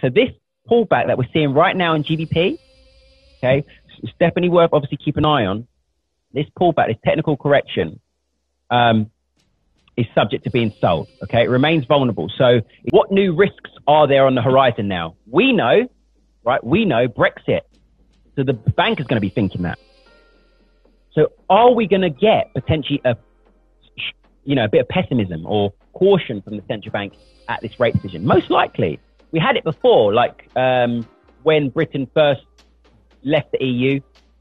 So this pullback that we're seeing right now in GBP, okay, definitely worth obviously keep an eye on. This pullback, this technical correction, um, is subject to being sold. Okay, it remains vulnerable. So, what new risks are there on the horizon now? We know, right? We know Brexit. So the bank is going to be thinking that. So, are we going to get potentially a, you know, a bit of pessimism or caution from the central bank at this rate decision? Most likely, we had it before, like um, when Britain first left the EU.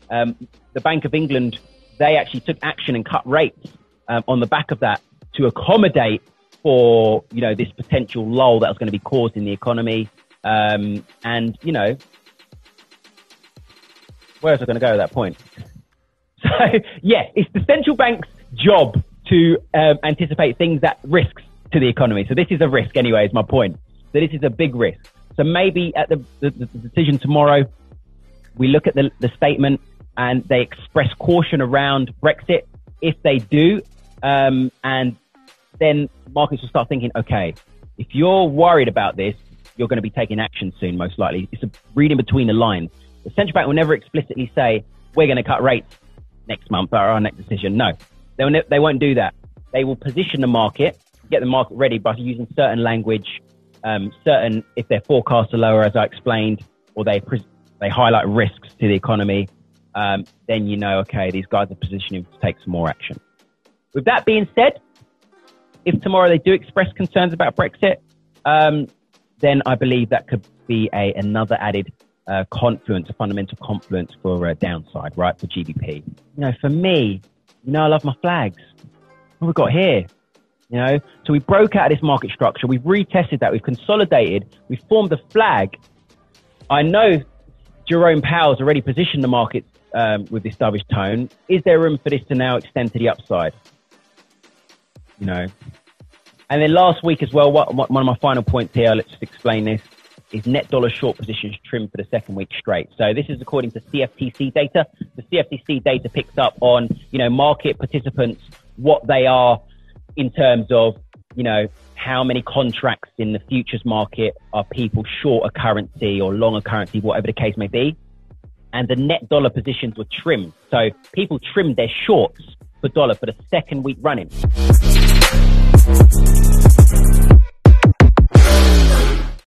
Um, the Bank of England they actually took action and cut rates um, on the back of that to accommodate for you know this potential lull that was going to be caused in the economy. Um, and you know, where is I going to go at that point? So yeah, it's the central bank's job to um, anticipate things that risks to the economy. So this is a risk anyway. Is my point. So this is a big risk. So maybe at the, the, the decision tomorrow, we look at the, the statement and they express caution around Brexit. If they do, um, and then markets will start thinking, okay, if you're worried about this, you're going to be taking action soon, most likely. It's a reading between the lines. The central bank will never explicitly say, we're going to cut rates next month or our next decision. No, they, ne- they won't do that. They will position the market, get the market ready by using certain language, um, certain, if their forecasts are lower, as I explained, or they, they highlight risks to the economy, um, then you know, okay, these guys are positioning to take some more action. With that being said, if tomorrow they do express concerns about Brexit, um, then I believe that could be a another added uh, confluence, a fundamental confluence for a downside, right, for GBP. You know, for me, you know, I love my flags. What we got here? You know, so we broke out of this market structure. We've retested that. We've consolidated. We've formed a flag. I know Jerome Powell's already positioned the markets um, with this dovish tone. Is there room for this to now extend to the upside? You know. And then last week as well, what, one of my final points here, let's just explain this, is net dollar short positions trimmed for the second week straight. So this is according to CFTC data. The CFTC data picks up on, you know, market participants, what they are in terms of, you know, how many contracts in the futures market are people short a currency or long a currency, whatever the case may be and the net dollar positions were trimmed. So people trimmed their shorts for dollar for the second week running.